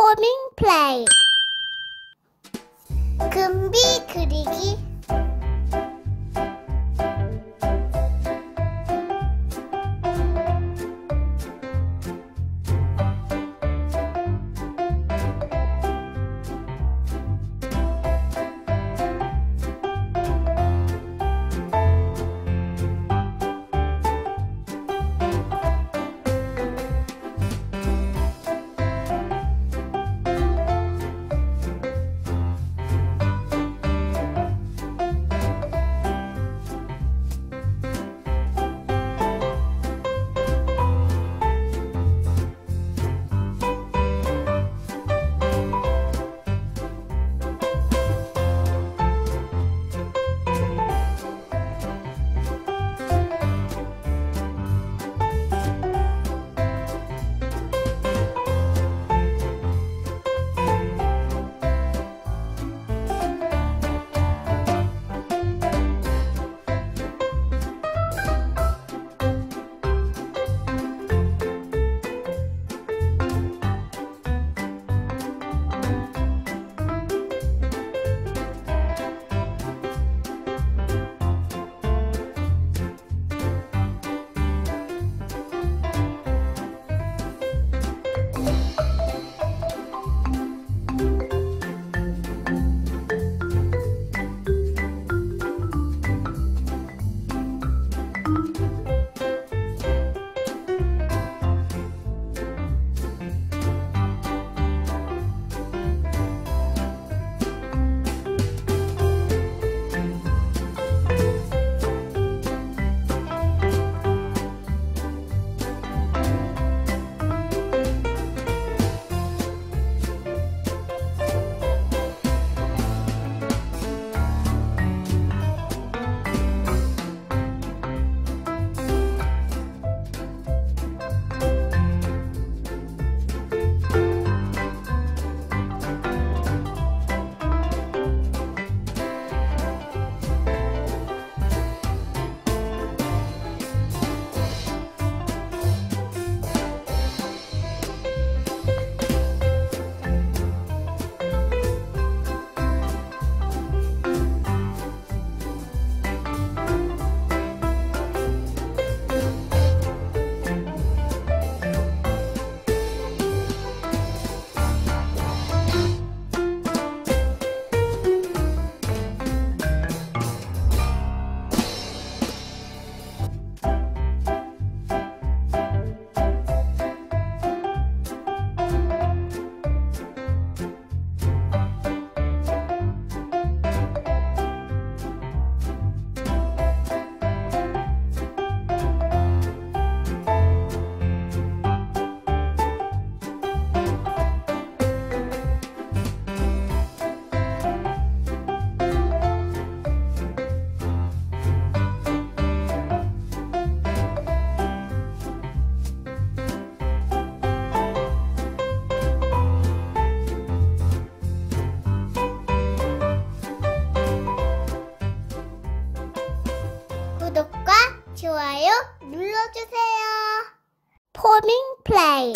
Recording play. 금비 그리기. 좋아요 눌러주세요. 포밍 플레이